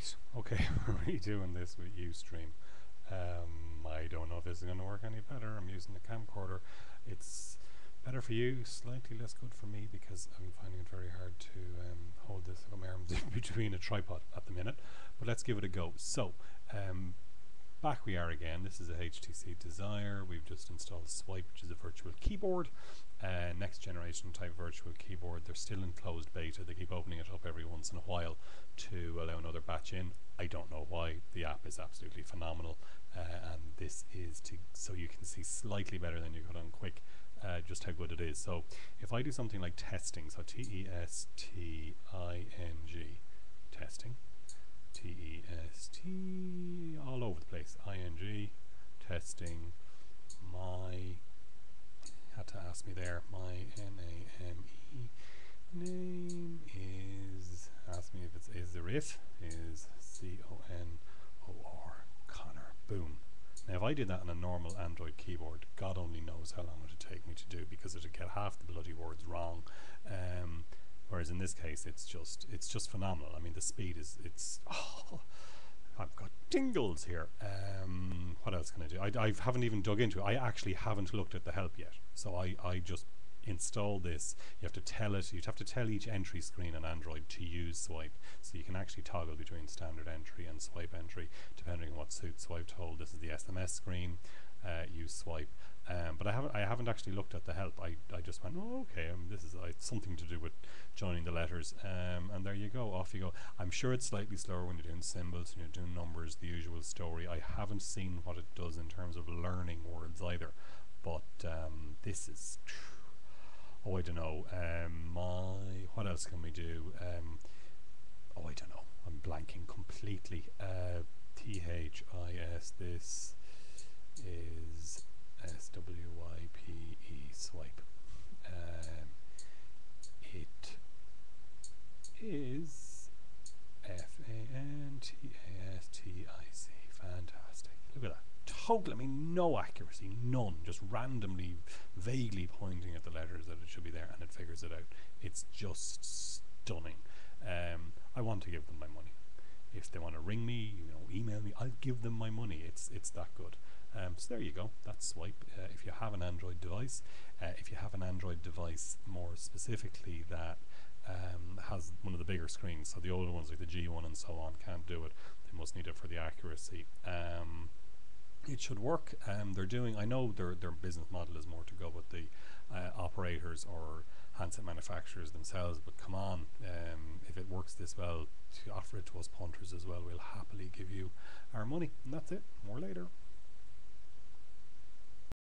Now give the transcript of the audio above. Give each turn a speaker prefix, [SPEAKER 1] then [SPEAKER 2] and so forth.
[SPEAKER 1] Right. Okay. We're redoing this with Ustream. Um, I don't know if this is going to work any better. I'm using the camcorder. It's better for you, slightly less good for me because I'm finding it very hard to um, hold this between a tripod at the minute. But let's give it a go. So, um, back we are again. This is a HTC Desire. We've just installed Swype, which is a virtual keyboard. Uh, next generation type virtual keyboard. They're still in closed beta. They keep opening it up every once in a while to allow another batch in. I don't know why. The app is absolutely phenomenal. Uh, and this is to so you can see slightly better than you could on Qik uh, just how good it is. So if I do something like testing, so T E S T I N G, testing, T E S T, all over the place, I N G, testing, my, had to ask me there, my N A M E name is, ask me if it's, if, is C O N O R, Conor, boom. Now if I did that on a normal Android keyboard, God only knows how long it would take me to do because it would get half the bloody words wrong. Um, whereas in this case, it's just it's just phenomenal. I mean, the speed is it's. Oh, I've got tingles here. Um, what else can I do? I, I haven't even dug into it. I actually haven't looked at the help yet. So I, I just install this, you have to tell it, you'd have to tell each entry screen on Android to use Swype. So you can actually toggle between standard entry and Swype entry depending on what suits. So I've told this is the SMS screen, uh, use Swype. Um, but I haven't I haven't actually looked at the help. I, I just went, oh okay, um, this is uh, something to do with joining the letters. Um, and there you go, off you go. I'm sure it's slightly slower when you're doing symbols and you're doing numbers, the usual story. I haven't seen what it does in terms of learning words either. But um, this is oh I don't know. Um, my what else can we do? Um, oh I don't know. I'm blanking completely. Uh, T-H-I-S this is S-W-Y-P-E Swype. Um, it is F-A-N-T-A-S-T-I-C fantastic. Look at that. Total, I mean, no accuracy, none, just randomly, vaguely pointing at the letters should be there and it figures it out. It's just stunning. Um, I want to give them my money. If they want to ring me, you know, email me, I'll give them my money. It's it's that good. Um, so there you go. That's Swype. Uh, if you have an Android device, uh, if you have an Android device more specifically that um, has one of the bigger screens, so the older ones like the G1 and so on can't do it. They must need it for the accuracy. Um, it should work. Um, they're doing. I know their their business model is more to go with the uh, operators or handset manufacturers themselves. But come on, um, if it works this well, to offer it to us punters as well, we'll happily give you our money. And that's it. More later.